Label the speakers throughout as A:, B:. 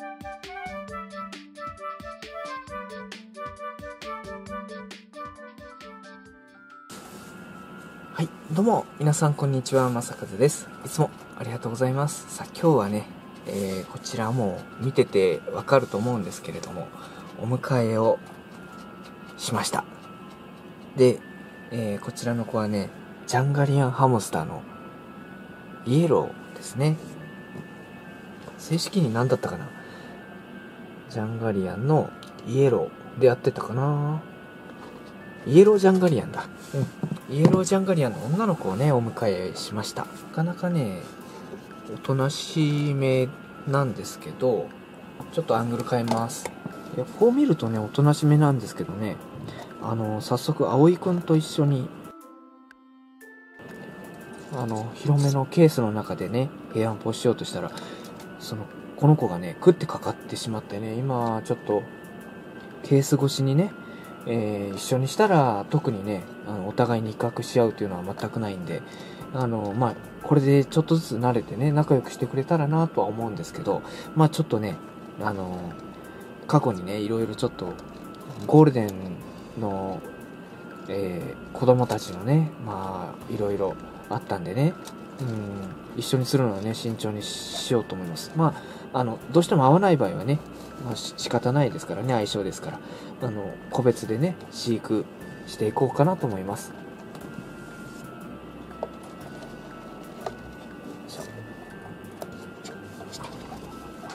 A: はい、どうも、皆さんこんにちは、まさかずです。いつもありがとうございます。さあ、今日はね、えー、こちらも見ててわかると思うんですけれども、お迎えをしました。で、えー、こちらの子はね、ジャンガリアンハムスターのイエローですね。正式に何だったかなジャンガリアンのイエローでやってたかなイエロージャンガリアンだ。うん。イエロージャンガリアンの女の子をね、お迎えしました。なかなかね、おとなしめなんですけど、ちょっとアングル変えます。いや、こう見るとね、おとなしめなんですけどね、あの、早速、葵くんと一緒に、あの、広めのケースの中でね、平安ポしようとしたら、その、この子がね、食ってかかってしまってね、今、ちょっと、ケース越しにね、えー一緒にしたら特にねあのお互いに威嚇し合うというのは全くないんであのまあこれでちょっとずつ慣れてね仲良くしてくれたらなとは思うんですけどまあちょっとねあの過去にねいろいろちょっとゴールデンの、えー子供たちのねまあいろいろあったんでねうん一緒にするのはね慎重にしようと思います。まああのどうしても合わない場合はねまあ、仕方ないですからね相性ですから。あの個別でね飼育していこうかなと思います。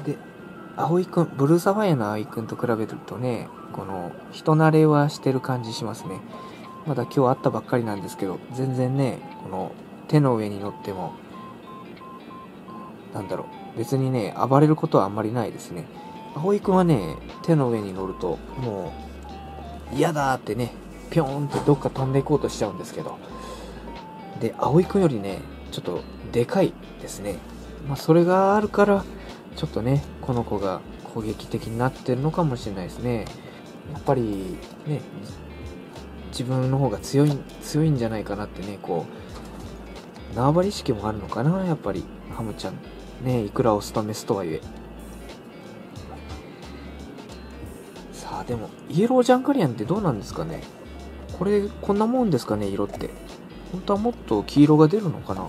A: で葵くんブルーサファイアの葵くんと比べるとねこの人慣れはしてる感じしますね。まだ今日会ったばっかりなんですけど全然ねこの手の上に乗ってもなんだろう別にね暴れることはあんまりないですね葵くんはね、手の上に乗ると、もう、嫌だってね、ぴょんってどっか飛んでいこうとしちゃうんですけど、で、葵くんよりね、ちょっとでかいですね。まあ、それがあるから、ちょっとね、この子が攻撃的になってるのかもしれないですね。やっぱり、ね、自分の方が強い、強いんじゃないかなってね、こう、縄張り意識もあるのかな、やっぱり、ハムちゃん。ね、いくらオスとメスとはいえ。さあでもイエロージャンガリアンってどうなんですかね。これこんなもんですかね色って。本当はもっと黄色が出るのかな。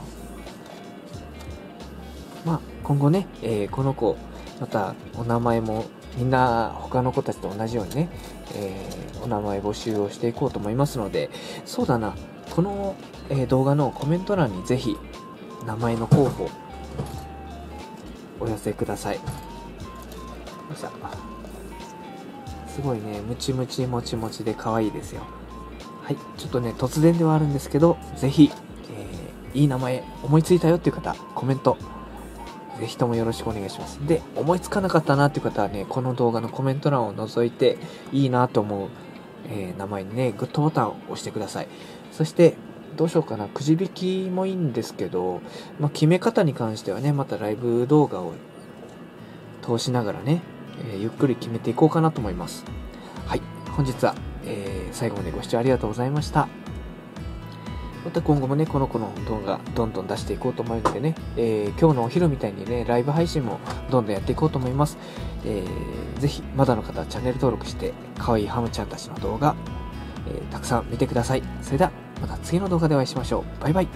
A: まあ今後ね、えーこの子またお名前もみんな他の子たちと同じようにね、えーお名前募集をしていこうと思いますのでそうだな。この、え動画のコメント欄にぜひ名前の候補お寄せくださいよいしょすごいね、ムチムチもちもちで可愛いですよ。はい、ちょっとね、突然ではあるんですけど、ぜひ、えーいい名前思いついたよっていう方、コメント、ぜひともよろしくお願いします。で、思いつかなかったなっていう方はね、この動画のコメント欄を覗いて、いいなと思う、えー名前にね、グッドボタンを押してください。そして、どうしようかな、くじ引きもいいんですけど、まあ、決め方に関してはね、またライブ動画を通しながらね、えーゆっくり決めていこうかなと思います。はい、本日は、えー最後までご視聴ありがとうございました。また今後もね、この子の動画どんどん出していこうと思うのでね、えー今日のお昼みたいにね、ライブ配信もどんどんやっていこうと思います。えーぜひ、まだの方はチャンネル登録して、可愛いハムちゃんたちの動画、えーたくさん見てください。それでは、また次の動画でお会いしましょう。バイバイ。